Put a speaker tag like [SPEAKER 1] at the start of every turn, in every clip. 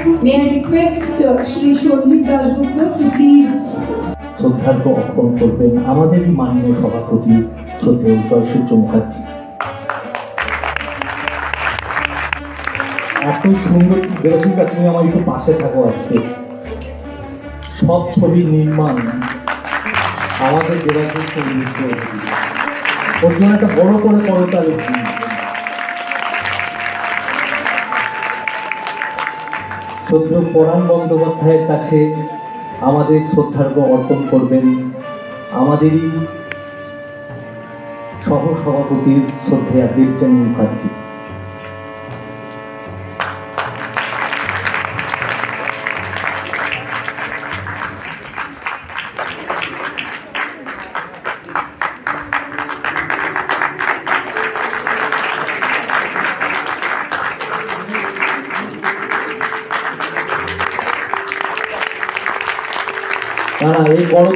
[SPEAKER 1] May I request uh, Shri Shonjit Dasgupta to please
[SPEAKER 2] শ্রদ্ধার্ঘ অর্পণ করবেন আমাদেরই মাননীয় সভাপতি শ্রদ্ধেয় উজ্জ্বল মুখার্জি। এত সুন্দর দেবাশিসা তুমি আমার একটু পাশে থাকো আজকে। সব ছবির নির্মাণ আমাদের দেবাশিস সংগীত ওর একটা বড় করে করতালি। শ্রদ্ধ পরাণ বন্দ্যোপাধ্যায়ের কাছে আমাদের শ্রদ্ধার্ঘ অর্পণ করবেন। আমাদেরই সহ সভাপতি শ্রদ্ধেয়া দেবচানী মুখার্জি।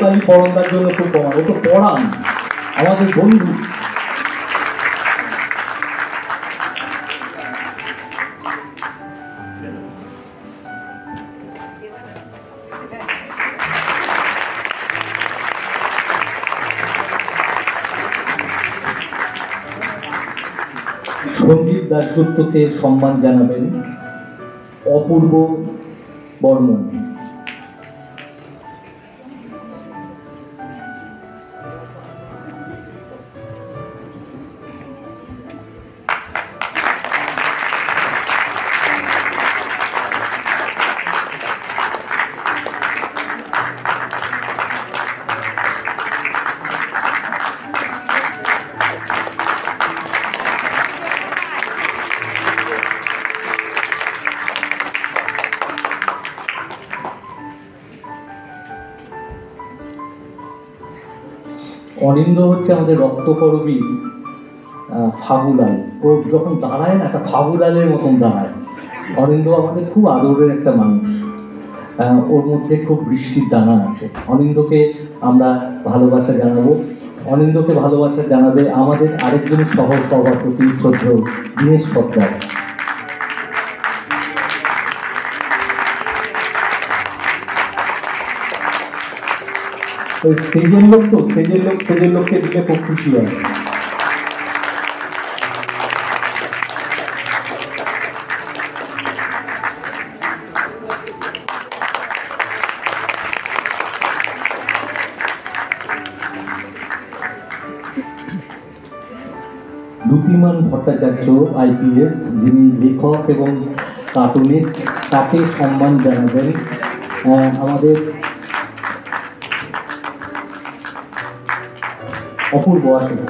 [SPEAKER 2] এই বড়তালি জন্য খুব কমান ও তো পড়ান। আমাদের বন্ধু। সঞ্জীব দাসগুপ্তকে সম্মান জানাবেন অপূর্ব বর্মন অনিন্দ হচ্ছে আমাদের রক্তকরবী আহ, ফাগুলাল। ও যখন দাঁড়ায় না একটা ফাগুলালের মতন দাঁড়ায়। অনিন্দ আমাদের খুব আদরের একটা মানুষ। ওর মধ্যে খুব বৃষ্টির দানা আছে। অনিন্দকে আমরা ভালোবাসা জানাব। অনিন্দকে ভালোবাসা জানাবে আমাদের আরেকজন সহ সভাপতি শ্রদ্ধেয় দীনেশ পত্রার ওই স্টেজের লোক তো স্টেজের লোক স্টেজের লোককে দিলে খুব খুশি হয়। দ্যুতিমান ভট্টাচার্য আইপিএস যিনি লেখক এবং কার্টুনিস্ট তাকে সম্মান জানাবেন। আহ, আমাদের অপূর্ব আসলে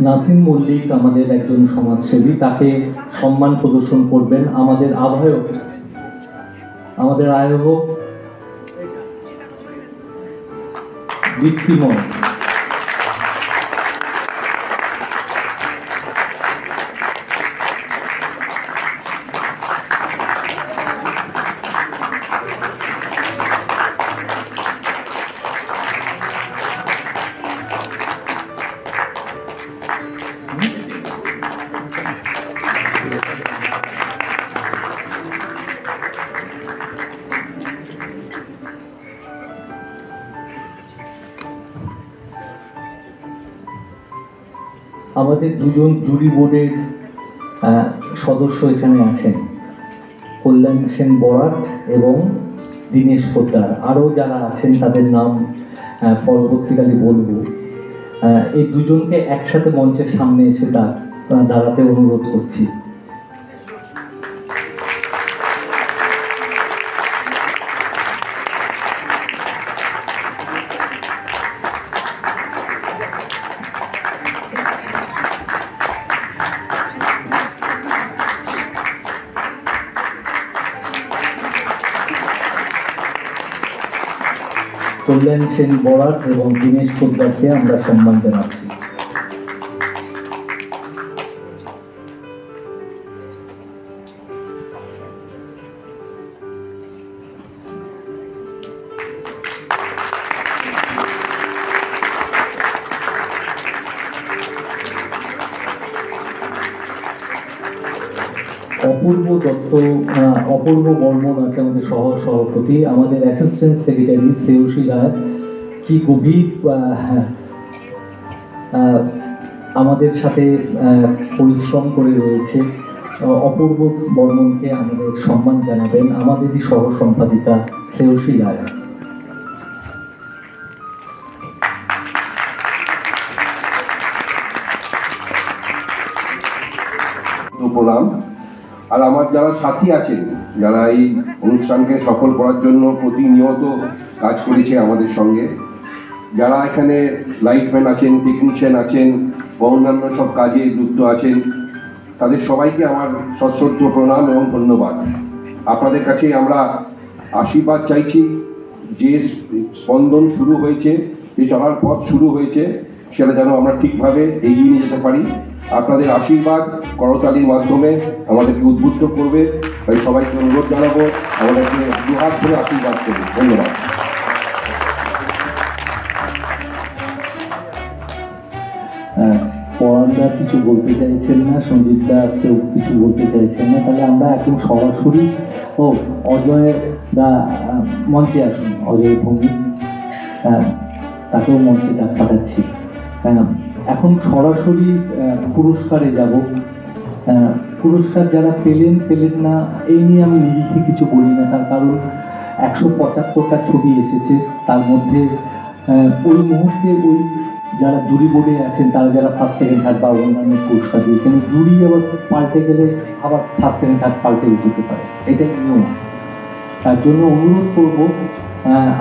[SPEAKER 2] নাসিম মল্লিক আমাদের একজন সমাজসেবী তাকে সম্মান প্রদর্শন করবেন আমাদের আহ্বায়ক। আমাদের আহ্বায়ক দীপ্তিময় আমাদের দুজন জুরি বোর্ডের সদস্য এখানে আছেন। কল্যাণ সেন বরাট এবং দীনেশ পোদ্দার। আরও যারা আছেন, তাদের নাম পরবর্তীকালে বলব। এই দুজনকে একসাথে মঞ্চের সামনে এসে দাঁড়াতে অনুরোধ করছি। কল্যাণ সেন বরাট এবং দিনেশ পোদ্দারকে আমরা সম্মান জানাচ্ছি। অপূর্ব বর্মন আছে আমাদের সহ সভাপতি। আমাদের অ্যাসিস্ট্যান্ট সেক্রেটারি শ্রেয়সী রায়, কি গভীর আমাদের সাথে পরিশ্রম করে রয়েছে। অপূর্ব বর্মনকে আমাদের সম্মান জানাবেন আমাদেরই সহ সম্পাদিকা শ্রেয়সী রায়।
[SPEAKER 3] প্রণাম আর আমার যারা সাথী আছেন, যারা এই অনুষ্ঠানকে সফল করার জন্য প্রতিনিয়ত কাজ করেছে আমাদের সঙ্গে, যারা এখানে লাইটম্যান আছেন টেকনিশিয়ান আছেন, বা অন্যান্য সব কাজে যুক্ত আছেন, তাদের সবাইকে আমার সশ্রদ্ধ প্রণাম এবং ধন্যবাদ। আপনাদের কাছে আমরা আশীর্বাদ চাইছি যে স্পন্দন শুরু হয়েছে, যে চলার পথ শুরু হয়েছে, সেটা যেন আমরা ঠিকভাবে এগিয়ে নিয়ে যেতে পারি। আপনাদের আশীর্বাদ করতালির মাধ্যমে আমাদেরকে উদ্বুদ্ধ করবে। তাই সবাইকে অনুরোধ জানাব আমাদেরকে দুহাত ধরে আশীর্বাদ করবে। ধন্যবাদ।
[SPEAKER 2] পরানদা কিছু বলতে চাইছেন না সঞ্জীবদা কেউ কিছু বলতে চাইছেন না তাহলে আমরা একদম সরাসরি ও অজয় দা মঞ্চে আসুন। অজয় ভঙ্গি আহ, তাকেও মঞ্চে ডাক পাঠাচ্ছি। আহ, এখন সরাসরি পুরস্কারে যাব। পুরস্কার যারা পেলেন পেলেন না, এই নিয়ে আমি নিরিখে কিছু বলি না। তার কারণ একশো পঁচাত্তরটা ছবি এসেছে। তার মধ্যে ওই মুহূর্তে ওই যারা জুরি বোর্ডে আছেন, তারা যারা ফার্স্ট সেকেন্ড থার্ড বা অন্যান্য পুরস্কার দিয়েছেন জুরি আবার পাল্টে গেলে আবার ফার্স্ট সেকেন্ড থার্ড পাল্টেও যেতে পারে। এটাই নিয়ম। তার জন্য অনুরোধ করব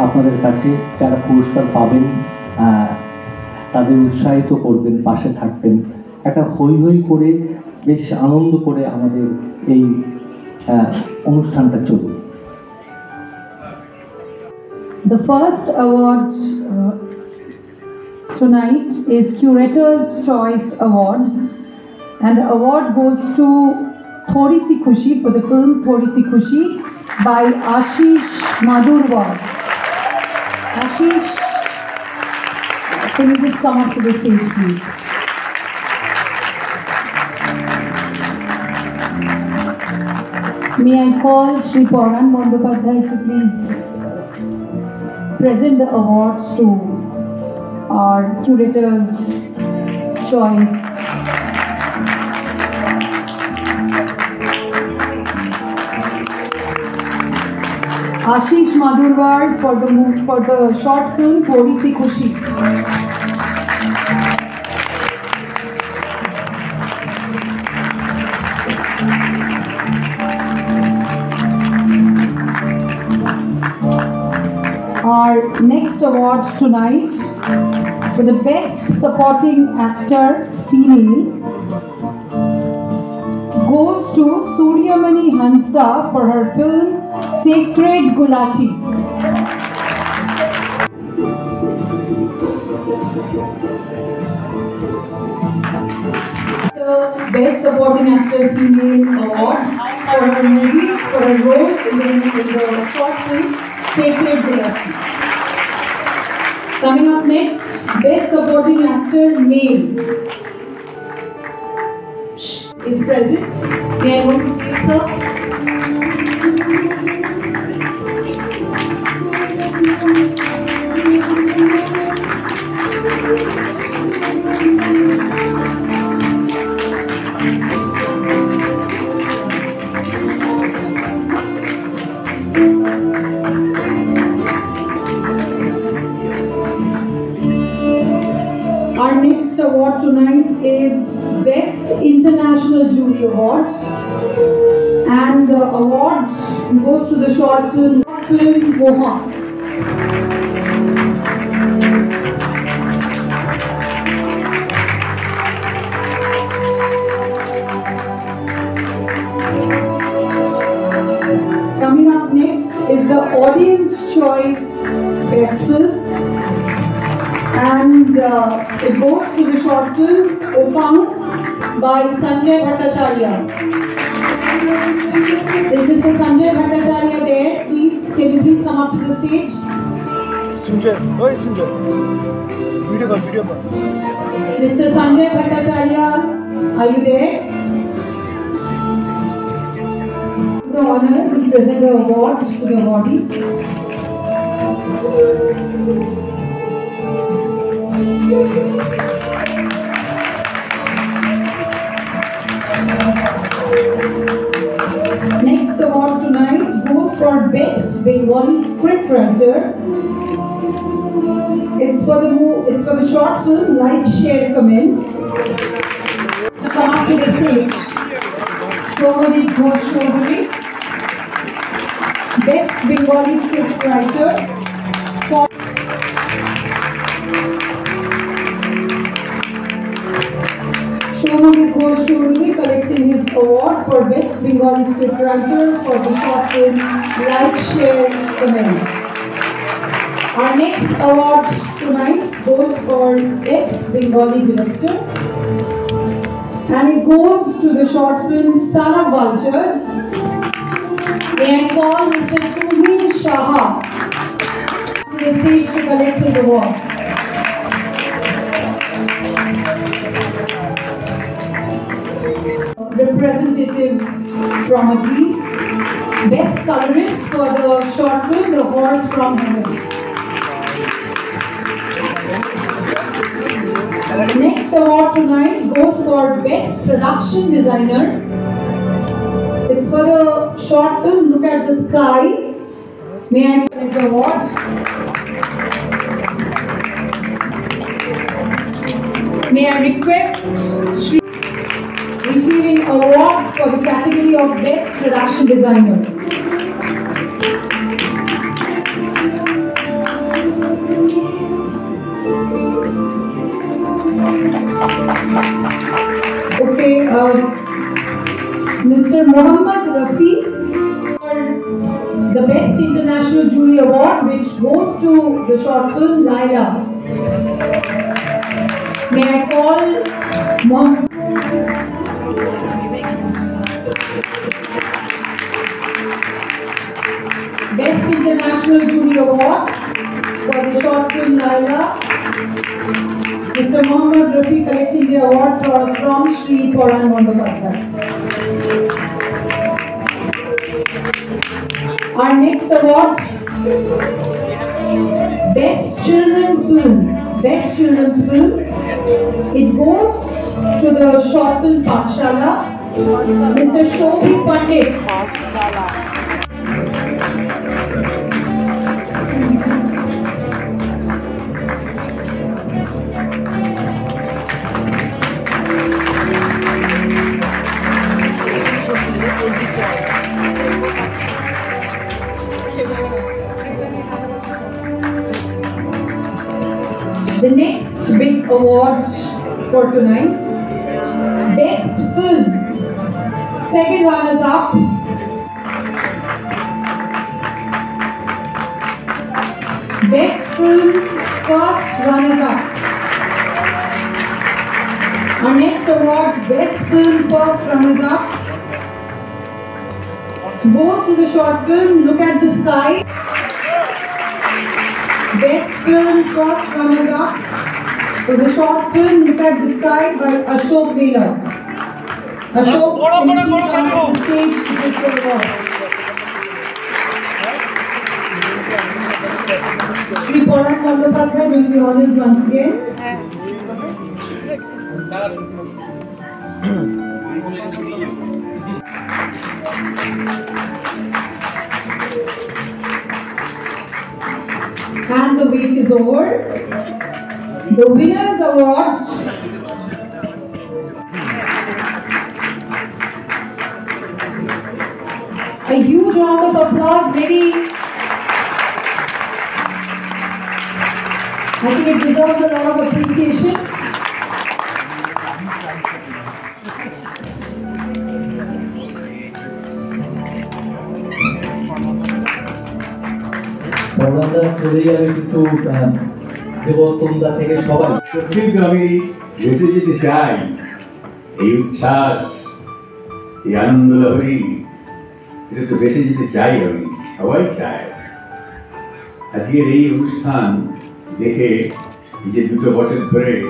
[SPEAKER 2] আপনাদের কাছে যারা পুরস্কার পাবেন তাদের উৎসাহিত করবেন পাশে থাকবেন একটা হই হই করে বেশ আনন্দ করে আমাদের এই অনুষ্ঠানটা চলুক
[SPEAKER 1] The first award uh, tonight is Curator's Choice Award, and the award goes to Thodi Si Khushi for the film Thodi Si Khushi by Ashish Madhurwar. Ashish, can you just come up to the stage, please? May I call Shri Pauran Bandyopadhyay to please present the awards to our curator's choice. Ashish Madhurwar for the for the short film Thodi Si Khushi. Next award tonight for the best supporting actor female goes to Suryamani Hansda for her film Sacred Gulachi. The Best Supporting Actor Female Award for her movie, for her role in the, short film Sacred Gulachi. character name is present, they are going tonight is Best International Jury Award. And the award goes to the short film, film Mohan. Coming up next is the Audience Choice Best Film and uh, it goes to the short film Opang by Sanjay Bhattacharya. Is Mr. Sanjay Bhattacharya there? Please, can you please come up to the stage?
[SPEAKER 4] Sanjay, where is Sanjay? Video call, video call.
[SPEAKER 1] Mr. Sanjay Bhattacharya, are you there? The honor to present the award to the body. Next award tonight goes for Best Bengali Scriptwriter. It's for the it's for the short film Like, Share, Comment. Come up to the stage, Shomani Ghosh Best Bengali Scriptwriter. Shomani Ghosh collecting his award for Best Bengali Scriptwriter for the short film Like, Share, Comment. Our next award tonight goes for Best Bengali Director. And it goes to the short film Son of Vultures. I call Mr. Tuhin Shaha to the stage to collect his award. Representative from Adi. Best colorist for the short film The Horse from Heaven. Next award tonight goes for Best Production Designer. It's for the short film Look at the Sky. May I collect the award? May I request award for the category of Best Production Designer. Okay, um, Mr. Mohammad Rafi for the Best International Jury Award, which goes to the short film Laila. May I call Mohammed? International Jury Award for the short film Laila. Mr. Mohammad Rafi collecting the award for, from Sri Paran Bandyopadhyay. Our next award, Best Children Film. Best Children's Film. It goes to the short film Patshala. Mr. Shobhi Pandit. Next big award for tonight, Best Film. Second runners up. Best Film, first runners up. Our next award, Best Film, first runners up, goes to the short film Look at the Sky. Best film first runners up for the short film at the Sky by Ashok Vela. Ashok, can you please come the stage to take the award? Shri Paran Bandyopadhyay will be honored once again. And the wait is over the winners awards A huge round of applause, maybe. I think it deserves a lot of appreciation.
[SPEAKER 2] Well done, today I will to আহ, দেবোত্তমদা থেকে সবাই।
[SPEAKER 5] সত্যি তো আমি বেঁচে যেতে চাই। এই উচ্ছ্বাস এই এটা তো বেঁচে যেতে চাই আমি সবাই চায়। আজকের এই অনুষ্ঠান দেখে যে দুটো বছর ধরে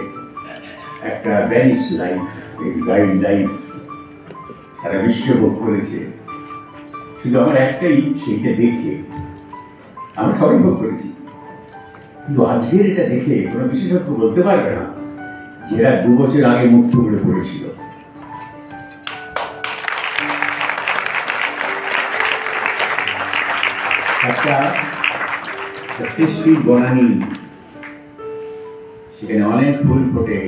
[SPEAKER 5] একটা ভ্যানিশ লাইফ এক্সাইল লাইফ সারা বিশ্ব ভোগ করেছে। শুধু আমার একটা ইচ্ছে এটা দেখে আমরা সবাই ভোগ করেছি। কিন্তু আজকের এটা দেখে কোনো বিশেষজ্ঞ বলতে পারবে না যে এরা দু বছর আগে মুখ টুকরে পড়েছিল সৃষ্টির বনানি। সেখানে অনেক ফুল ফোটে।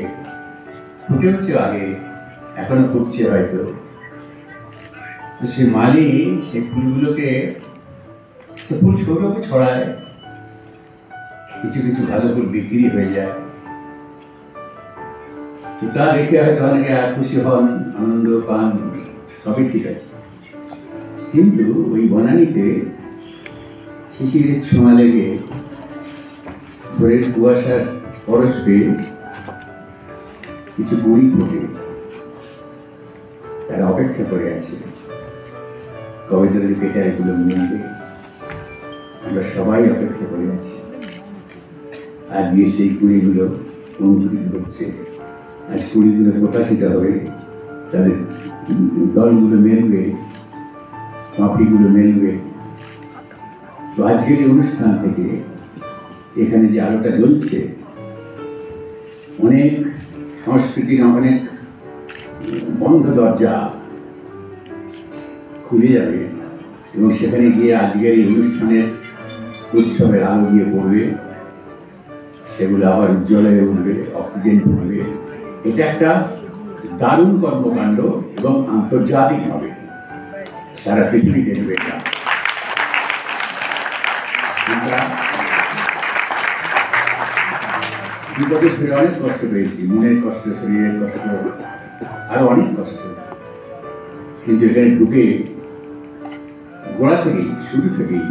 [SPEAKER 5] ফুটেওছে আগে, এখনও ফুটছে হয়তো। তো সে মালি সেই ফুলগুলোকে, সে ফুল ছড়ায়। কিছু কিছু ভালো ফুল বিক্রি হয়ে যায়। তো তা দেখে হয়তো অনেকে খুশি হন, আনন্দ পান, সবই ঠিক আছে। কিন্তু ওই বনানিতে শিশিরের ছোঁয়া লেগে ভোরের কুয়াশার পরশ পেয়ে কিছু বুড়ি ফোটে তারা অপেক্ষা করে আছে। কবে তাদের এগুলো মিলবে আমরা সবাই অপেক্ষা করে আছি। আজকে সেই কুড়িগুলো অঙ্কুরিত হচ্ছে। আজ কুড়িগুলো প্রকাশিত হবে তাদের দলগুলো মেলবে মাফিগুলো মেলবে। তো আজকের এই অনুষ্ঠান থেকে এখানে যে আলোটা জ্বলছে, অনেক সংস্কৃতির অনেক বন্ধ দরজা খুলে যাবে এবং সেখানে গিয়ে আজকের এই অনুষ্ঠানের উৎসবের আলো গিয়ে পড়বে। সেগুলো আবার হয়ে উঠবে, অক্সিজেন পড়বে এটা একটা দারুণ কর্মকাণ্ড এবং আন্তর্জাতিক হবে। সারা পৃথিবী দেখবে এটা। বিগত ফিরে অনেক কষ্ট পেয়েছি, মনের কষ্ট, শরীরের কষ্ট, আরও অনেক কষ্ট। কিন্তু এখানে ঢুকে গোড়া থেকেই, শুরু থেকেই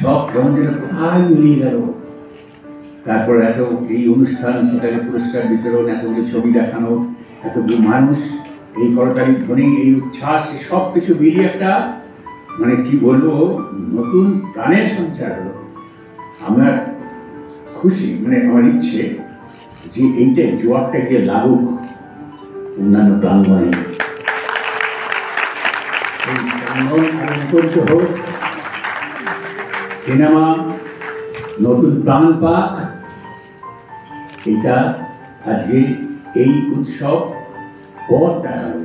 [SPEAKER 5] সব কেমন যেন কোথায় মিলিয়ে গেল। তারপর এত এই অনুষ্ঠান সেখানে পুরস্কার বিতরণ এতগুলো ছবি দেখানো এতগুলো মানুষ, এই করতালি ধ্বনি, এই উচ্ছ্বাস সব কিছু মিলিয়ে একটা মানে কি বলব, নতুন প্রাণের সঞ্চার হলো। আমার খুশি মানে আমার ইচ্ছে যে এইটা জোয়ারটা গিয়ে লাগুক অন্যান্য প্রাঙ্গণে। হোক, সিনেমা, নতুন প্রাণ পাক এটা আজকে এই উৎসব পথ দেখাল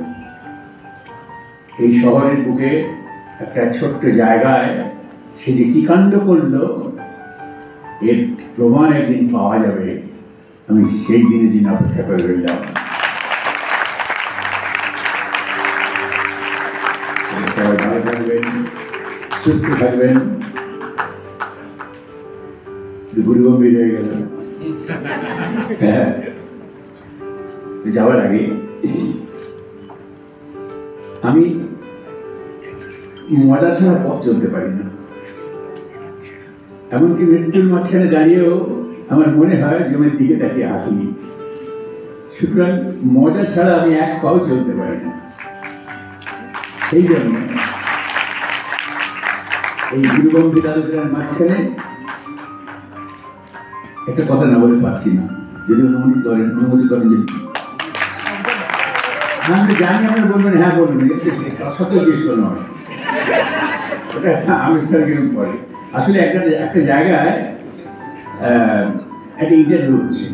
[SPEAKER 5] এই শহরের বুকে একটা ছোট্ট জায়গায় সে যে কি কাণ্ড করল, এর প্রমাণ একদিন পাওয়া যাবে। আমি সেই দিনের দিন অপেক্ষা করে রইলাম। ভালো থাকবেন, সুস্থ থাকবেন। গুরু গম্ভীর হয়ে গেল। হ্যাঁ? যাওয়ার আগে আমি মজা ছাড়া পথ চলতে পারি না। এমনকি মৃত্যুর মাঝখানে দাঁড়িয়েও আমার মনে হয় যে আমি দিকে তাকিয়ে হাসি সুতরাং মজা ছাড়া আমি এক পাও চলতে পারি না। সেই জন্য এই গুরুগম্ভীর আলোচনার মাঝখানে একটা কথা না বলে পাচ্ছি না। যদি অনুমতি করেন অনুমতি করেন হ্যাঁ, আমি জানি আপনার বলবেন হ্যাঁ বলবেন সত্যি জিজ্ঞেস নয়। ওটা আনুষ্ঠানিক পরে আসলে একটা একটা জায়গায় একটা ইন্টারভিউ হচ্ছে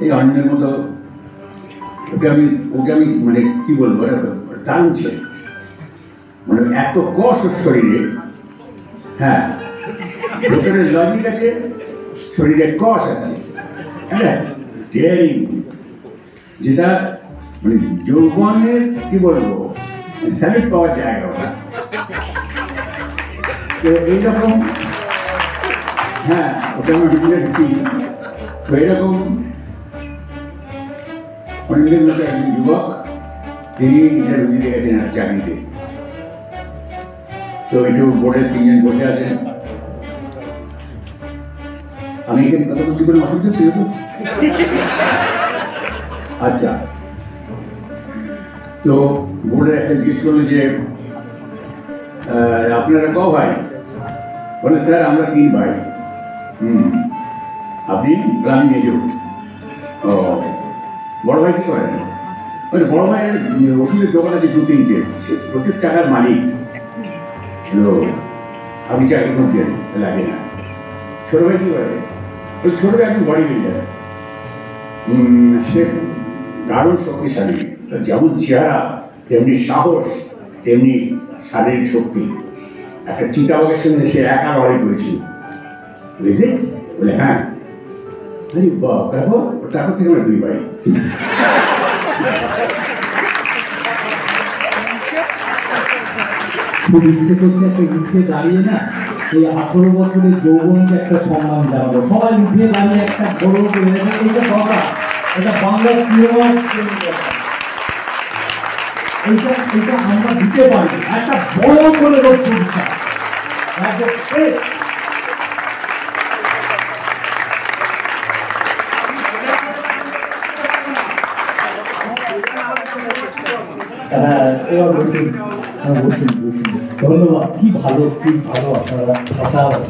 [SPEAKER 5] এই অন্যের মতো ওকে আমি ওকে আমি মানে কি বলব ছিল। মানে এত কষ ওর শরীরে হ্যাঁ ভেতরে লজিক আছে শরীরে কষ আছে হ্যাঁ ডেয়ারিং যেটা মানে যৌবনের কি বলব স্যালেড পাওয়ার জায়গা ওটা তো এইরকম হ্যাঁ ওটা আমি বুঝে গেছি তো এরকম অনেকদিন মতো একজন যুবক তিনি ইন্টারভিউ দিতে গেছেন আর চাকরিতে তো একটু বোর্ডের তিনজন বসে আছেন আমি এখানে কথা বলছি বলে মাথা ছিল তো? আচ্ছা। তো বোর্ডে একটা জিজ্ঞেস করল যে আপনারা ক ভাই? বলে, স্যার, আমরা তিন ভাই। হুম। আপনি গ্রামে নিয়ে যাও ও, বড় ভাই কি করেন? ওই বড় ভাইয়ের ওষুধের দোকান আছে দু তিনটে। প্রচুর টাকার মালিক। আপনি চাকরি করছেন লাগে না। ছোট ভাই কি করে? ওই ছোট ভাই বডি বিল্ডার সে দারুণ শক্তিশালী। যেমন চেহারা, তেমনি সাহস, তেমনি শারীরিক শক্তি। একটা চিতাবাগের সঙ্গে সে একা লড়াই করেছিল। বুঝলি বলে হ্যাঁ। আরে বাপ তারপর তারপর থেকে আমরা দুই ভাই।
[SPEAKER 2] দাঁড়িয়ে না? এই আঠেরো বছরের যৌবনকে একটা সম্মান জানাব। সবাই উঠে দাঁড়িয়ে একটা করে এটা এটা দরকার এটা বাংলার এইটা এটা আমরা দিতে পারি। একটা বড় করে পরীক্ষা হ্যাঁ এবার বসুন। হ্যাঁ বসুন বসুন। ধন্যবাদ কি ভালো কি ভালো আপনারা অসাধারণ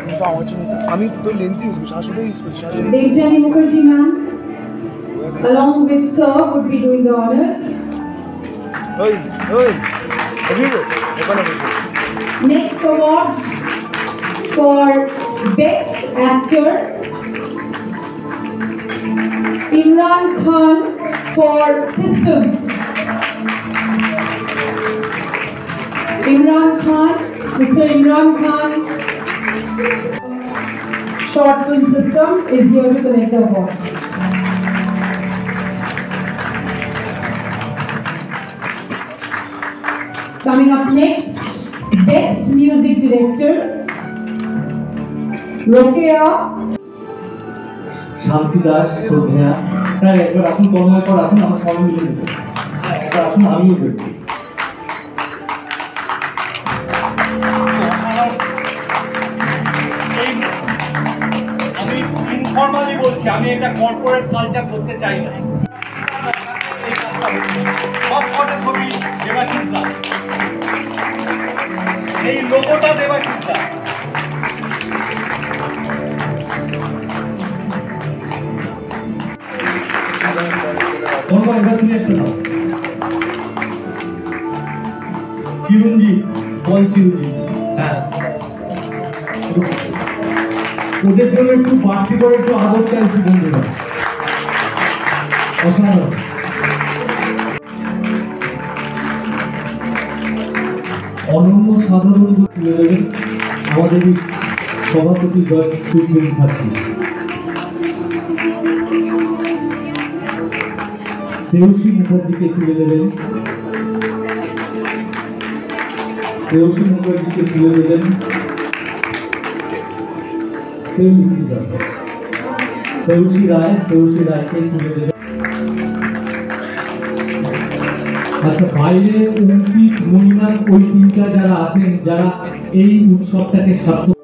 [SPEAKER 4] কিন্তু আমার জন্য তো- আমি তো লেন্স ইউজ করি শাশুড়ি ইউজ করি শাশুড়ি
[SPEAKER 1] Devjani Mukherjee ma'am, along with sir, would be doing the honors.
[SPEAKER 4] ওই ওই ভিভো ওখানে বসে
[SPEAKER 1] Next award for Best Actor, Imran Khan for System. Imran Khan, Mr. Imran Khan, short film system is here to collect the award. Coming up next, Best Music Director, Rokea
[SPEAKER 2] শান্তি দাস শ্রদ্ধা sir একবার আসুন তন্ময় পর আসুন আমরা সবাই মিলে দেবো হ্যাঁ একবার আসুন আমিও দেখবো
[SPEAKER 6] ইনফর্মালি বলছি, আমি এটা কর্পোরেট কালচার করতে চাই না। সব কটা ছবি দেবাশিস এই লোগোটা দেবাশিস দা।
[SPEAKER 2] চিরঞ্জিত বল চিরঞ্জিত হ্যাঁ। ওদের জন্য একটু বাড়তি করে একটু আদর চাইছি বন্ধুরা অসাধারণ। অনন্য সাধারণ তুলে দেবেন আমাদের সভাপতি জয় থাকছে শ্রেয়সী মুখার্জিকে তুলে দেবেন শ্রেয়সী মুখার্জিকে তুলে দেবেন যাবে? রায় শ্রেয়সী রায়কে তুলে দেবেন আচ্ছা বাইরে অঙ্কিত মনিনাথ ওই যারা আছেন, যারা এই উৎসবটাকে সার্থক